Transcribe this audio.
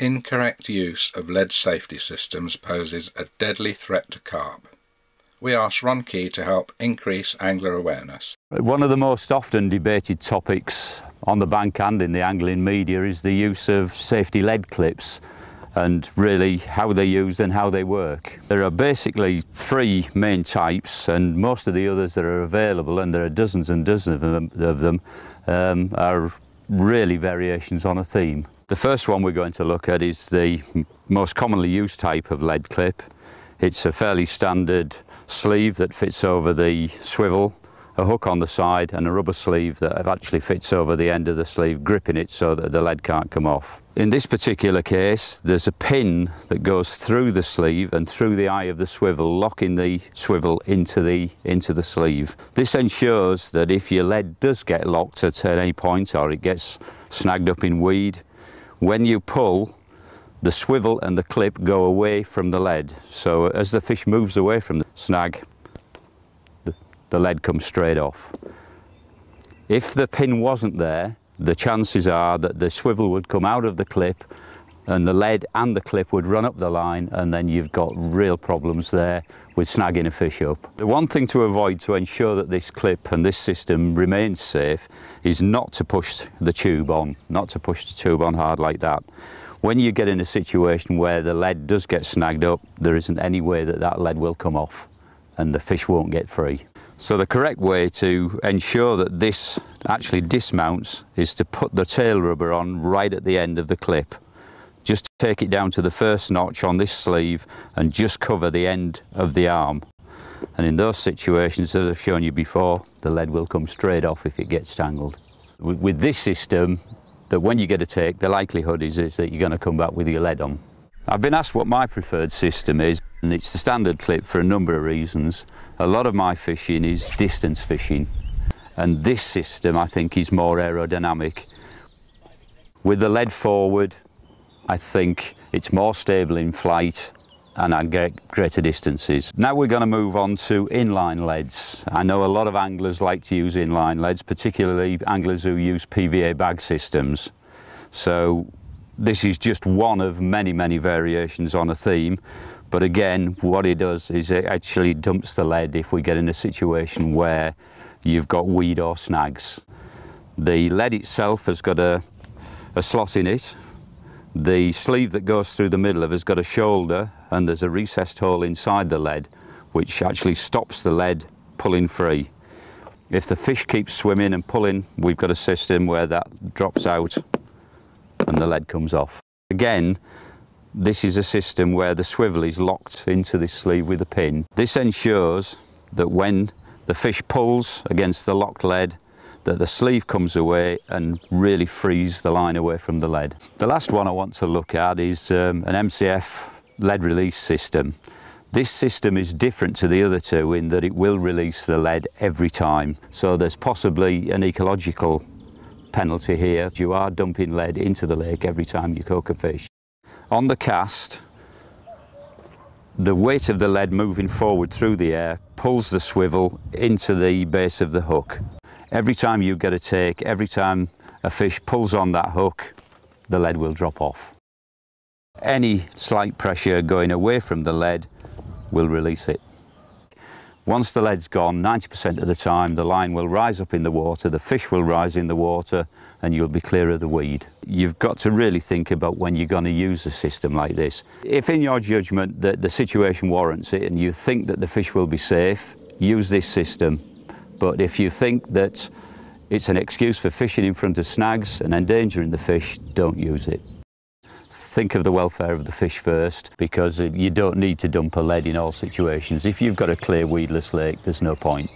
Incorrect use of lead safety systems poses a deadly threat to carp. We asked Ron Key to help increase angler awareness. One of the most often debated topics on the bank and in the angling media is the use of safety lead clips and really how they're used and how they work. There are basically three main types and most of the others that are available and there are dozens and dozens of them, of them um, are really variations on a theme. The first one we're going to look at is the most commonly used type of lead clip. It's a fairly standard sleeve that fits over the swivel, a hook on the side and a rubber sleeve that actually fits over the end of the sleeve, gripping it so that the lead can't come off. In this particular case, there's a pin that goes through the sleeve and through the eye of the swivel, locking the swivel into the, into the sleeve. This ensures that if your lead does get locked at any point or it gets snagged up in weed, when you pull, the swivel and the clip go away from the lead. So as the fish moves away from the snag, the, the lead comes straight off. If the pin wasn't there, the chances are that the swivel would come out of the clip and the lead and the clip would run up the line and then you've got real problems there with snagging a fish up. The one thing to avoid to ensure that this clip and this system remains safe is not to push the tube on, not to push the tube on hard like that. When you get in a situation where the lead does get snagged up, there isn't any way that that lead will come off and the fish won't get free. So the correct way to ensure that this actually dismounts is to put the tail rubber on right at the end of the clip. Just take it down to the first notch on this sleeve and just cover the end of the arm. And in those situations, as I've shown you before, the lead will come straight off if it gets tangled. With this system, that when you get a take, the likelihood is, is that you're going to come back with your lead on. I've been asked what my preferred system is, and it's the standard clip for a number of reasons. A lot of my fishing is distance fishing, and this system I think is more aerodynamic. With the lead forward, I think it's more stable in flight and I get greater distances. Now we're going to move on to inline leads. I know a lot of anglers like to use inline leads, particularly anglers who use PVA bag systems. So this is just one of many, many variations on a theme. But again, what it does is it actually dumps the lead if we get in a situation where you've got weed or snags. The lead itself has got a, a slot in it the sleeve that goes through the middle of has got a shoulder and there's a recessed hole inside the lead which actually stops the lead pulling free. If the fish keeps swimming and pulling, we've got a system where that drops out and the lead comes off. Again, this is a system where the swivel is locked into this sleeve with a pin. This ensures that when the fish pulls against the locked lead, that the sleeve comes away and really frees the line away from the lead. The last one I want to look at is um, an MCF lead release system. This system is different to the other two in that it will release the lead every time. So there's possibly an ecological penalty here. You are dumping lead into the lake every time you cook a fish. On the cast, the weight of the lead moving forward through the air pulls the swivel into the base of the hook. Every time you get a take, every time a fish pulls on that hook, the lead will drop off. Any slight pressure going away from the lead will release it. Once the lead's gone, 90% of the time the line will rise up in the water, the fish will rise in the water and you'll be clear of the weed. You've got to really think about when you're going to use a system like this. If in your judgment that the situation warrants it and you think that the fish will be safe, use this system but if you think that it's an excuse for fishing in front of snags and endangering the fish, don't use it. Think of the welfare of the fish first because you don't need to dump a lead in all situations. If you've got a clear weedless lake, there's no point.